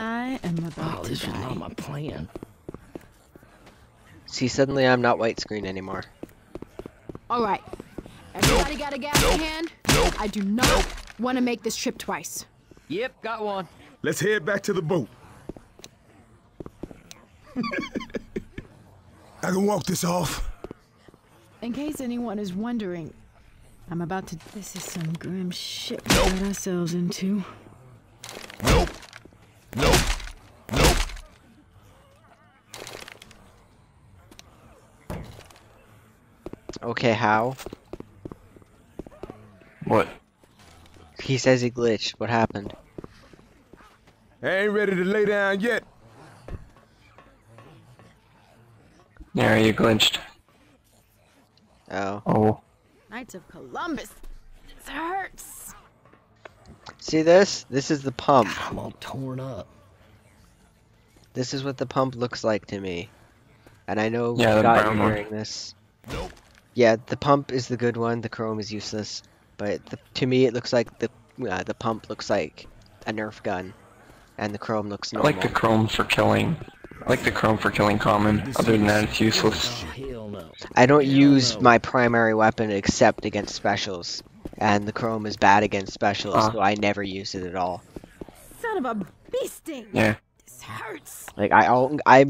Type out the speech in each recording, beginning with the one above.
I am about Oh, to this was die. not my plan. See, suddenly I'm not white screen anymore. All right. Everybody got a gas in hand? I do not want to make this trip twice. Yep, got one. Let's head back to the boat. I can walk this off. In case anyone is wondering, I'm about to. This is some grim shit we got ourselves into. Nope. Nope. Nope. Okay, how? What? He says he glitched. What happened? I ain't ready to lay down yet. There, you glitched. Oh. Oh. Knights of Columbus. This hurts. See this? This is the pump. I'm all torn up. This is what the pump looks like to me. And I know Yeah, the Scott, brown you're one. hearing this. Yeah, the pump is the good one. The chrome is useless. But the, to me, it looks like the uh, the pump looks like a Nerf gun, and the chrome looks I normal. like the chrome for killing. I like the chrome for killing common. Other than that, it's useless. Hell no. I don't use my primary weapon except against specials, and the chrome is bad against specialists, Ah. so I never use it at all. Son of a beasting. Yeah. This hurts. Like I, al- I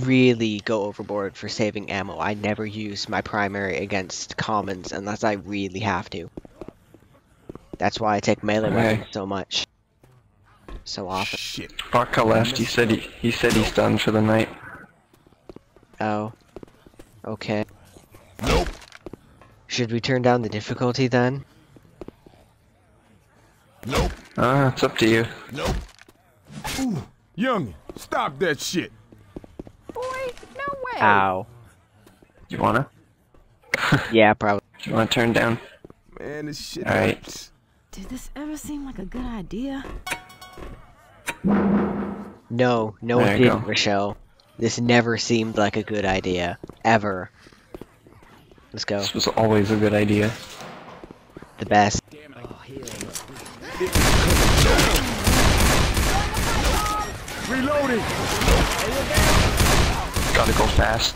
really go overboard for saving ammo. I never use my primary against commons unless I really have to. That's why I take melee Okay. weapons so much, so often. Shit. Baka left. He said he, he said he's done for the night. Oh, okay. Nope. Should we turn down the difficulty then? Nope. Uh, it's up to you. Nope. Ooh, young, stop that shit. Boy, no way. Ow. You wanna? Yeah, probably. You wanna turn down? Man, this shit Alright. hurts. Did this ever seem like a good idea? No, no, There it you didn't, go. Rochelle. This never seemed like a good idea. Ever. Let's go. This was always a good idea. The best. Oh, hell no. Reloading. Gotta go fast.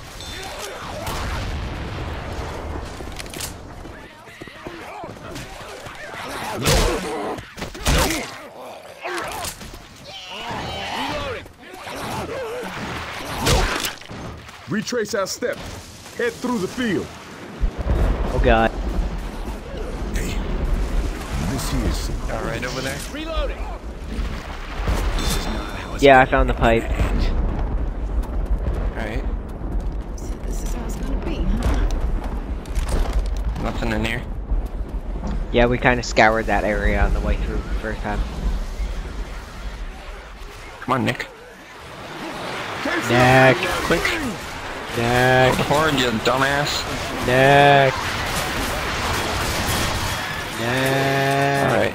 Retrace our steps. Head through the field. God. Hey, this here is some All right over there. Reloading. Yeah, I found the pipe. All right. So this is how it's gonna be, huh? Nothing in here. Yeah, we kind of scoured that area on the way through the first time. Come on, Nick. Neck, Quick. neck, Hard, you dumbass. Neck, All neck.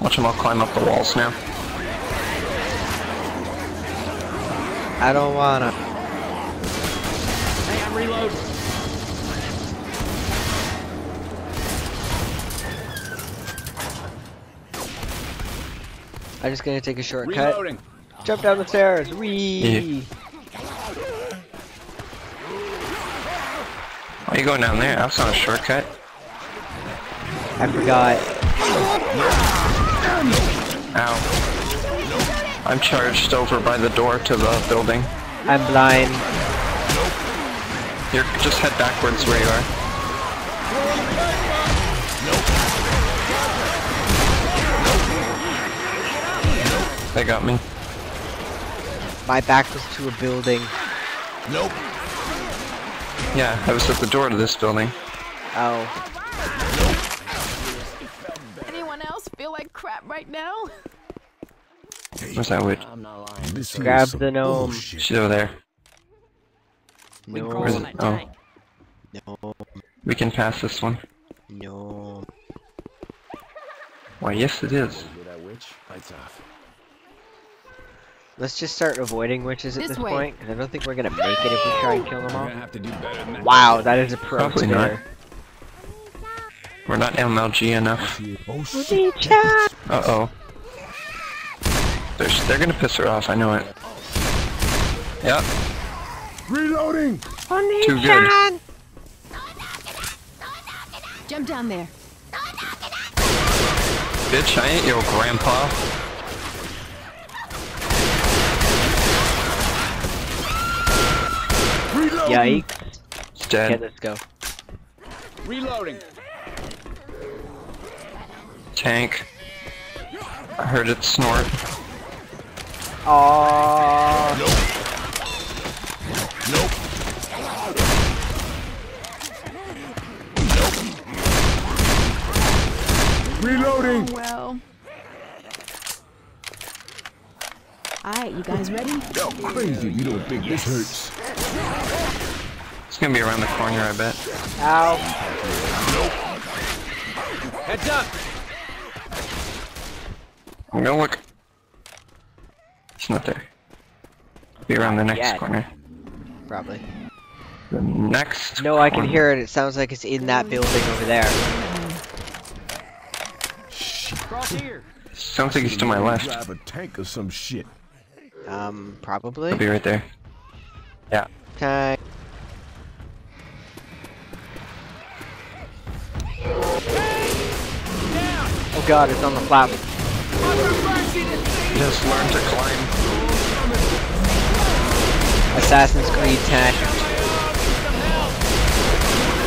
Watch him all climb up the walls now. I don't wanna. Hey, I'm reloading. I'm just gonna take a shortcut. Reloading. Jump down the stairs. Wee. Why are you going down there? That's not a shortcut. I forgot. Ow. I'm charged over by the door to the building. I'm blind. You're just head backwards where you are. They got me. My back was to a building. Nope. Yeah, I was at the door to this building. Oh. Anyone else feel like crap right now? Where's that witch? I'm not lying. This Grab the gnome. bullshit. She's over there. We No. Where's it? Oh. No. We can pass this one. No. Why, yes it is. Hear that witch? Lights off. Let's just start avoiding witches at This this, point, because I don't think we're gonna make it if we try and kill them all. have to do better than that. Wow, that is a pro Probably not. We're not MLG enough. Oh. Uh oh. They're, they're gonna piss her off, I know it. Yep, Reloading. too good. Jump down there. Bitch, I ain't your grandpa. Yikes. It's Okay, let's go. Reloading. Tank. I heard it snort. Aww. Reloading. Oh, well. Alright, you guys ready? Yo, crazy. You don't think this hurts? It's gonna be around the corner, I bet. Ow. Heads up. I'm gonna look. It's not there. Be around the next yet. corner. Probably. The next. No, I can hear it. It sounds like it's in that building over there. Cross here. Sounds like he's to my left. Drive a tank or some shit. Um, probably. He'll be right there. Yeah. Okay. Oh god, it's on the platform. Just learn to climb. Assassin's Creed 10.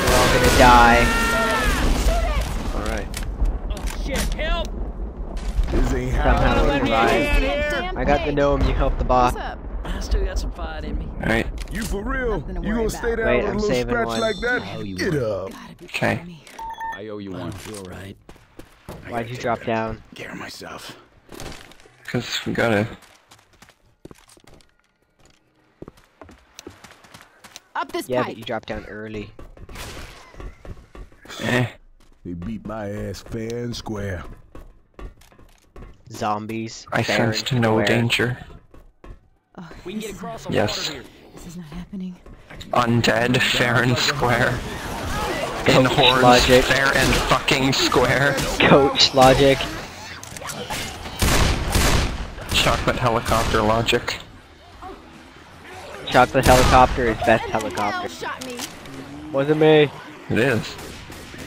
We're all gonna die. Alright. Shit, help! How. Somehow we Let survived. I got the gnome, you helped the boss. I still got some fight in me. Alright. You for real? To You gonna about. stay down Wait, with a I'm little saving scratch one. like that? Oh, you Get up. Gotta be Okay. I owe you I one. feel right. Why'd you drop down? Care of myself. Because we gotta. Up this Yeah, pipe. but you dropped down early. Eh. They beat my ass fair and square. Zombies. I fair and sensed no square. danger. Oh, We can get is- across the Yes. here. This is not happening. Undead, fair and square. In hordes, logic. fair and fucking square. Coach logic. Chocolate helicopter logic. Chocolate helicopter is best helicopter. Wasn't me. It is.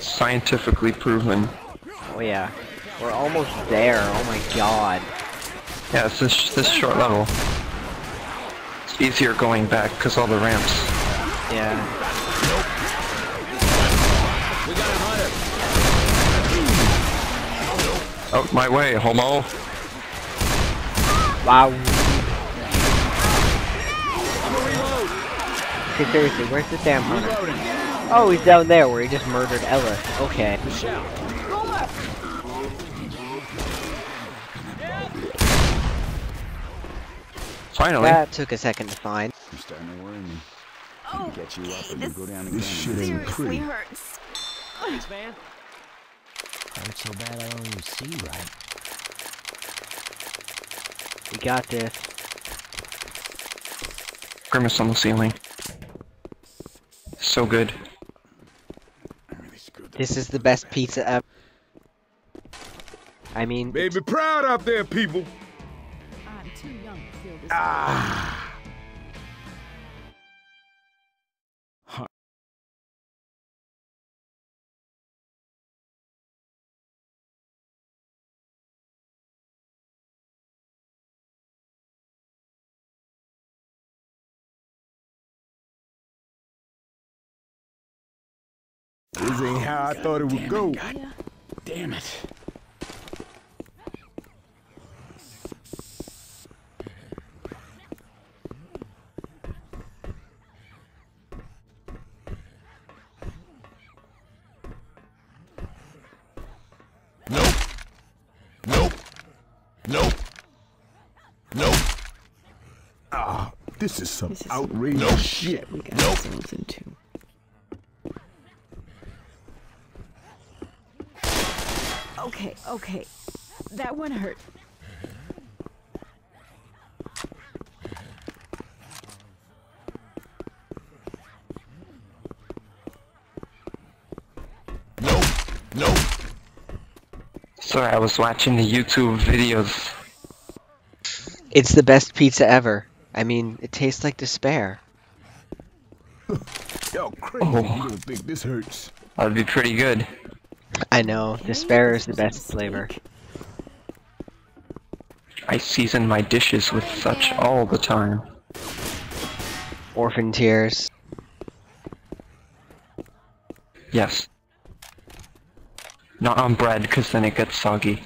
Scientifically proven. Oh yeah. We're almost there. Oh my god. Yeah, it's this, this short level. It's easier going back because all the ramps. Yeah. We got a hunter. Out my way, homo. Wow. I'm a reload. Okay, seriously, where's the damn hunter? Oh, he's down there where he just murdered Ellis. Okay. Shout. Finally. That took a second to find. You're starting to worry me. Oh, Get you up and this go down This shit again. ain't seriously pretty. hurts. Thanks, man. Hurt so bad I don't even see right. We got this. Grimace on the ceiling. So good. This is the best pizza ever. I mean, Baby, proud out there, people. I'm too young to feel this. Ah. This ain't how I thought it would go. Yeah. Damn it. Nope. Nope. Nope. Nope. Ah, this is some This is some outrageous shit. we got Nope. ourselves into. Okay, okay. That one hurt. Nope. Nope. Sorry, I was watching the YouTube videos. It's the best pizza ever. I mean, it tastes like despair. Yo, crazy. Oh. You don't think this hurts? That'd be pretty good. I know, despair is the best flavor. I season my dishes with such all the time. Orphan tears. Yes. Not on bread, because then it gets soggy.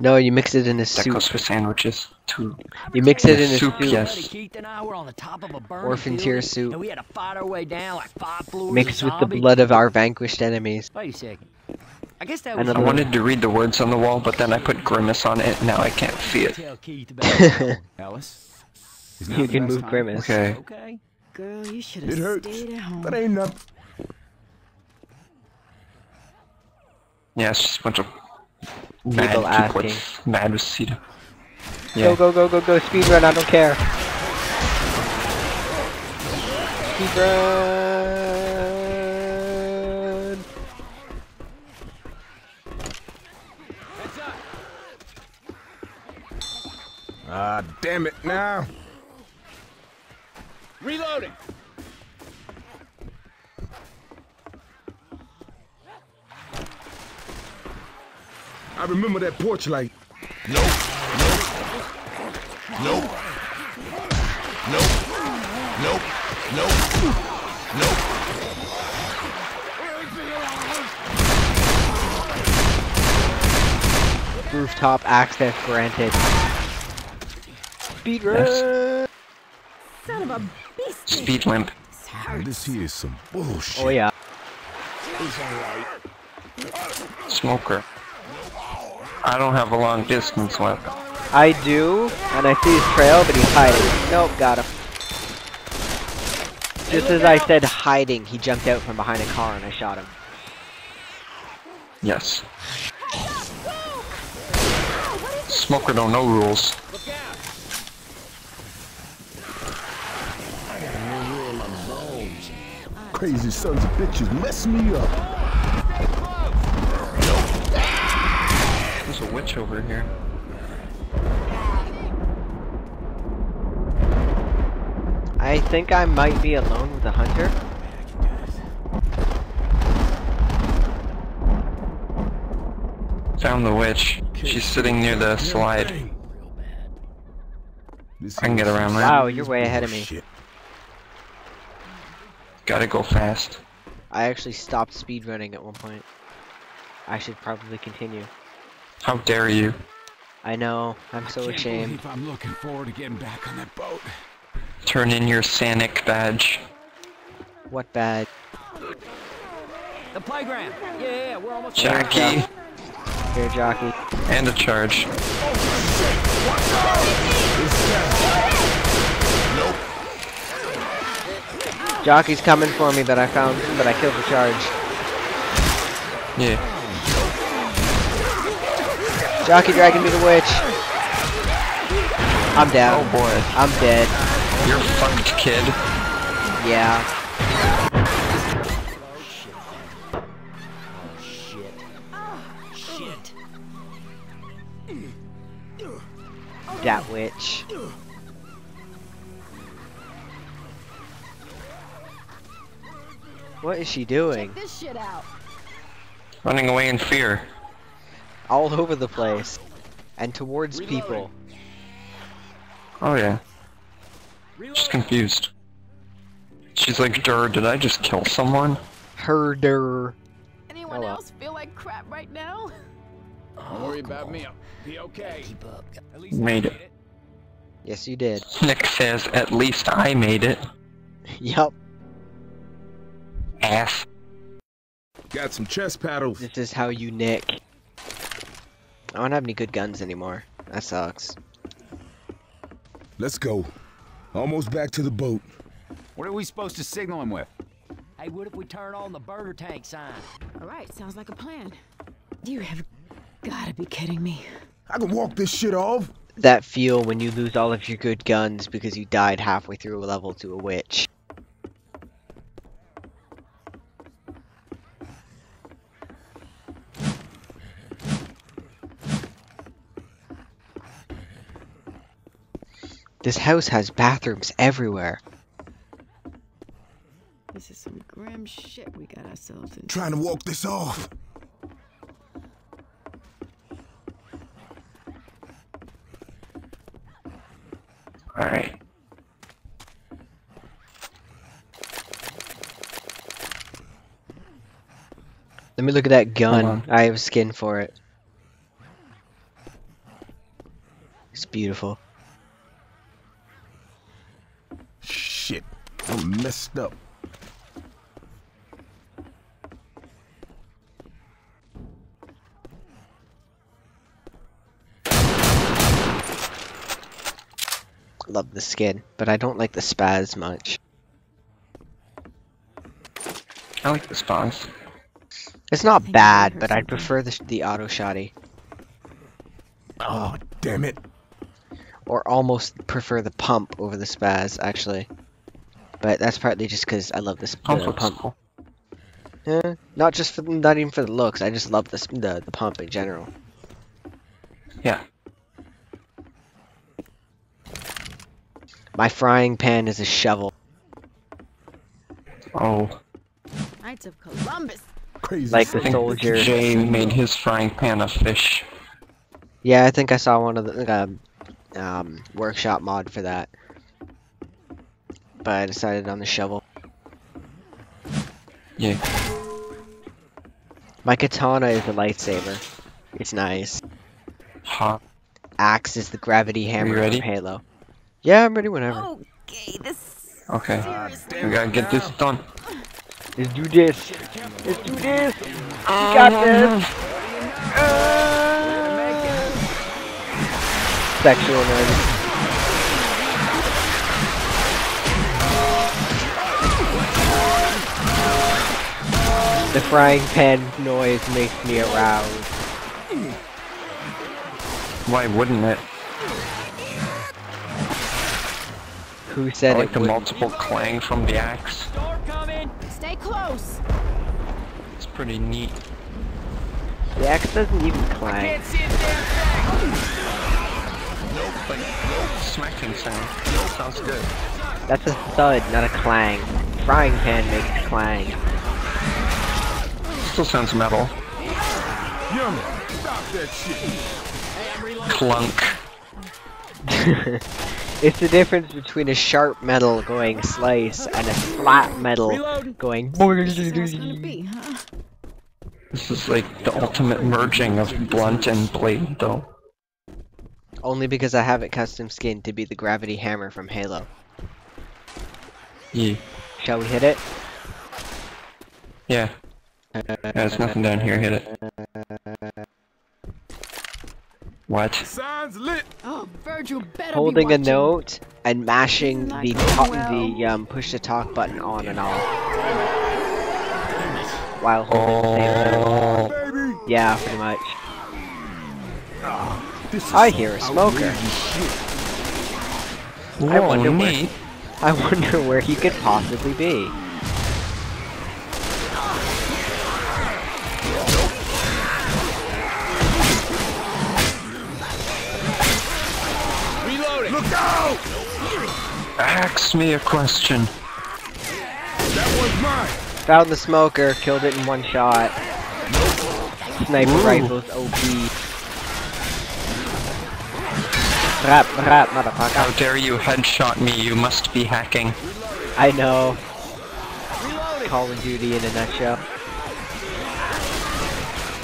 No, you mix it in a That soup. goes for sandwiches, too. You mix it in a Soup, soup. yes. Keith and I were on the top of a burning Orphan building, tear soup. And we had to fight our way down like five floors Mixed with the blood of our vanquished enemies. Wait a second. I guess that And was I wanted to read the words on the wall, but then I put grimace on it, and now I can't see it. Tell Keith about it. Alice? You can move grimace. Okay. okay. Girl, you should It have hurts. stayed at home. That ain't nothing. Yeah, it's just a bunch of mad People people asking. mad with Cedar. Go, go, go, go, go, speed run, I don't care. Speed run! Ah, damn it now. Reloading. I remember that porch light. Nope. Nope. Nope. Nope. Nope. Nope. Nope. Rooftop access granted. Speed run! Yes. Son of a beast! Speed limp. This here is some bullshit. Oh yeah. Smoker. I don't have a long distance weapon. I do, and I see his trail, but he's hiding. Nope, got him. Just as I said hiding, he jumped out from behind a car and I shot him. Yes. Smoker don't know rules. Crazy sons of bitches mess me up. There's witch over here. I think I might be alone with the hunter. Found the witch. She's sitting near the slide. I can get around that. Wow, you're way ahead of me. Gotta go fast. I actually stopped speedrunning at one point. I should probably continue. How dare you? I know, I'm so Can't ashamed. I'm looking forward to getting back on that boat. Turn in your Sanic badge. What bad? The playground. Yeah, yeah, we're almost Jackie. Here, jockey. And a charge. Jockey's coming for me, that I found, but I killed the charge. Yeah. Jockey dragging me the witch. I'm down. Oh boy. I'm dead. You're fucked, kid. Yeah. Oh shit. Oh shit. Shit. That witch. What is she doing? Check this shit out. Running away in fear. All over the place. And towards people. Oh yeah. She's confused. She's like, Dur, did I just kill someone? Herder. Anyone Oh, well. else feel like crap right now? Don't worry about me. I'll be okay. Keep up. At least Made I it. Yes, you did. Nick says, at least I made it. yep. Ass. Got some chest paddles. This is how you nick. I don't have any good guns anymore. That sucks. Let's go. Almost back to the boat. What are we supposed to signal him with? Hey, what if we turn on the burger tank sign? All right, sounds like a plan. You have gotta be kidding me. I can walk this shit off. That feel when you lose all of your good guns because you died halfway through a level to a witch. This house has bathrooms everywhere. This is some grim shit we got ourselves into. Trying to walk this off. Alright. Let me look at that gun. I have skin for it. It's beautiful. Shit. I'm messed up. Love the skin, but I don't like the spaz much. I like the spawns. It's not bad, but I'd prefer the, the auto shotty. Oh, damn it. Or almost prefer the pump over the spaz, actually. But that's partly just because I love this Pump the looks pump. cool. Yeah, not just for not even for the looks. I just love the s- the, the pump in general. Yeah. My frying pan is a shovel. Oh, Knights of Columbus. Crazy. Like the think soldier. Jay made his frying pan a fish. Yeah, I think I saw one of the um, um, workshop mod for that. But I decided on the shovel. Yeah. My katana is a lightsaber. It's nice. Hot. Axe is the gravity hammer ready? from Halo. Yeah, I'm ready whenever. Okay, this. Okay. seriously- We gotta get this done. Let's do this. Let's do this. We got ah. this. Uh. Sexual nervous. The frying pan noise makes me aroused. Why wouldn't it? Who said I like it the would? multiple clang from the axe. Stay close. It's pretty neat. The axe doesn't even clang. Like, smacking sound. Sounds good. That's a thud, not a clang. Frying pan makes clang. Still sounds metal. Yummy. Stop that shit. Clunk. it's the difference between a sharp metal going slice and a flat metal going. That's gonna be, huh? This is like the ultimate merging of blunt and blade, though. Only because I have it custom skinned to be the gravity hammer from Halo. Yeah. Shall we hit it? Yeah. Yeah, there's nothing down here. Hit it. What? Signs lit. Oh, Virgil better be Holding a note and mashing the going well. the um, push to talk button on and off while holding the same note. Oh. Yeah, pretty much. This is I hear a smoker. outrageous shit. I Whoa, wonder where- I wonder where he could possibly be. Ask me a question. That one's mine. Found the smoker, killed it in one shot. Sniper Ooh. rifles OP. Rap, rap, motherfucker. How dare you headshot me? You must be hacking. I know. Call of Duty in a nutshell.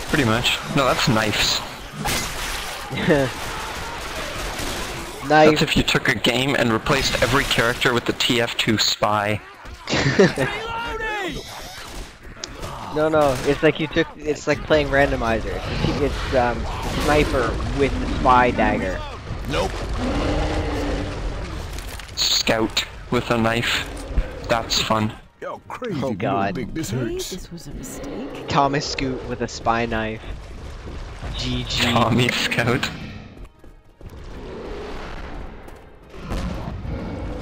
Pretty much. No, that's knives. That's Knife. if you took a game and replaced every character with the TF2 spy. no, no. It's like you took. It's like playing randomizer. It's, it's um sniper with the spy dagger. Nope. Scout with a knife. That's fun. Yo, crazy. Oh, if you don't God. think this hurts. this was a mistake. Thomas Scoot with a spy knife. GG. Tommy Scout.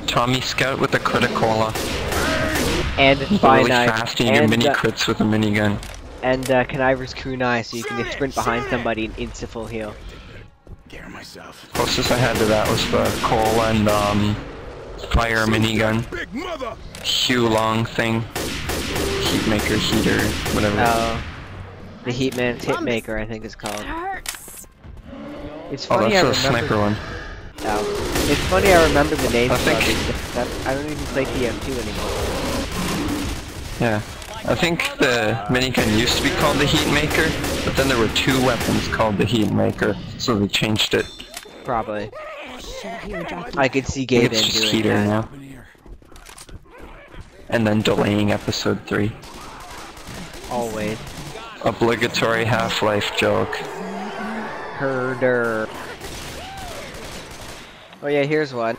Tommy Scout with a Crit-a-Cola. And a spy Really knife. fast and you do and, mini uh, crits with a minigun. and uh, Conniver's kunai, so you can just sprint behind somebody and insta full heal. care myself. Closest I had to that was the coal and um, fire minigun. Big mother! Huo-Long thing. Heat maker, heater, whatever. Oh. The Heatman's Hitmaker, I think it's called. Hurts. It's oh, funny I that's the remember. sniper one. Oh. It's funny I remember the names I of think- I don't even play TF2 anymore. Yeah. I think the minigun used to be called the heat maker, but then there were two weapons called the heat maker, so they changed it. Probably. Shut here, Jockey. I could see Gabe it's just heater that. now. And then delaying episode 3. Always. Obligatory Half-Life joke. Herder. Oh yeah, here's one.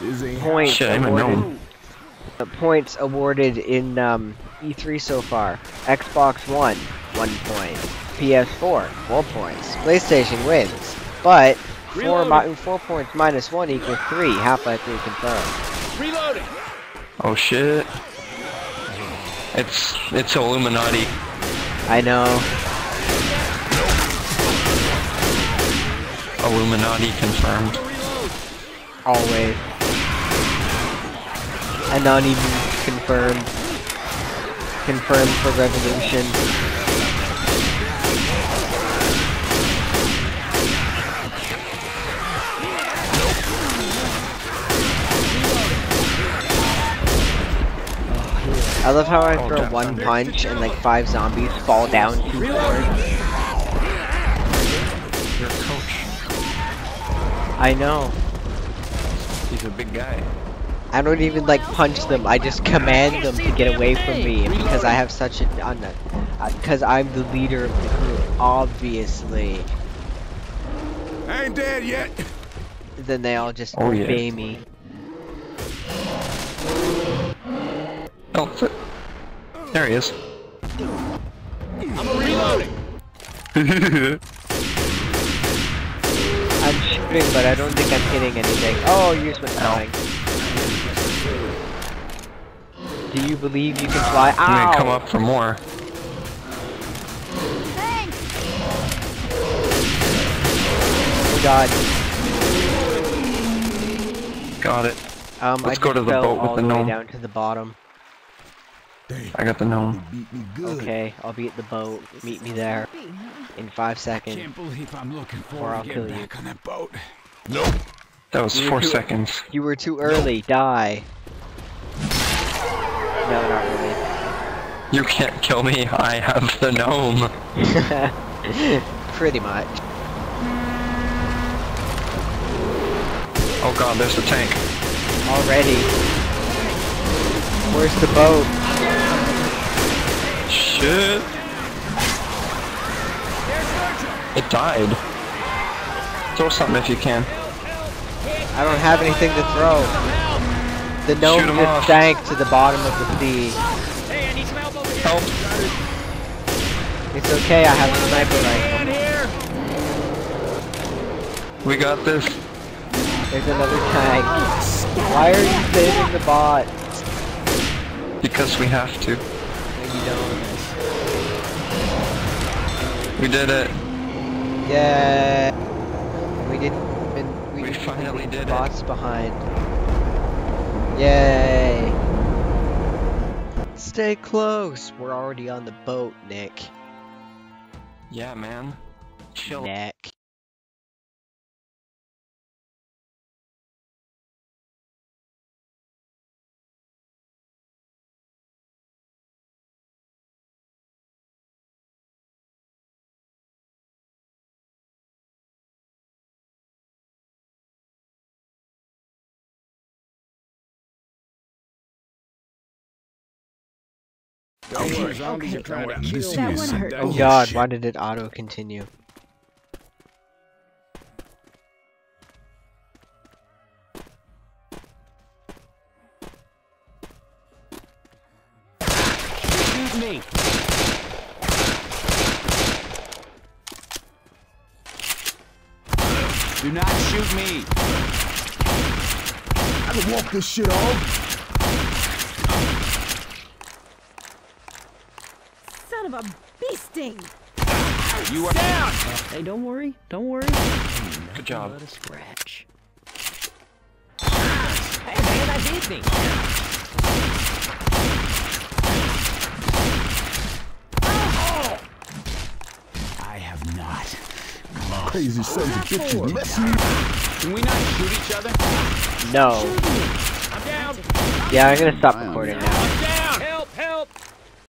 This Points Shit, I'm a awarded. gnome. Points awarded in um, E3 so far. Xbox One, one point. PS4, four points. PlayStation wins, but four, mi- four points minus one equals three. Half-Life 3 confirmed. Reloading. Oh shit. It's it's Illuminati. I know. Illuminati confirmed. Always. Anonymous confirmed. Confirmed for Revolution. I love how I Oh, throw one punch and like five zombies fall down two floors. You're a coach. I know. He's a big guy. I don't even like punch them. I just command them to get away from me because I have such a on uh, because I'm the leader of the group. Obviously, I ain't dead yet. then they all just Oh, yeah. me. Oh, th- there he is. I'm reloading. I'm but I don't think I'm hitting anything. Oh, you're flying. Do you believe you can fly? I'm gonna come up for more. Oh God. Got it. Um, Let's I go to the boat with all the the way gnome. down to the bottom. Damn, I got the gnome. beat me good. Okay, I'll be at the boat. Meet me there in five seconds. I Can't believe I'm looking Or I'll to kill getting you. back on that boat. Nope. That was You four too- seconds. You were too early. Die. No, not really. You can't kill me. I have the gnome. Pretty much. Oh god, there's the tank. Already. Where's the boat? Shit. It died. Throw something if you can. I don't have anything to throw. The gnome just off. sank to the bottom of the sea. Help. It's okay, I have a sniper rifle. We got this. There's another tank. Why are you saving the bot? Because we have to. No, you don't. We did it. Yeah. We didn't. We, We didn't finally did it. bots behind. Yay. Stay close. We're already on the boat, Nick. Yeah, man. Chill. Nick. Don't worry, zombies okay. are trying to Don't worry, me. That one hurt. Oh Oh, god, shit. why did it auto continue? Shoot me. Do not shoot me. I can walk this shit off. Son of a bee sting! You are down. Hey, don't worry. Don't worry. Good job. But a scratch. Hey, man, that hit me. I have not. Crazy sons of bitches messing me. Can we not shoot each other? No. I'm down. Yeah, I'm gonna stop recording now. I'm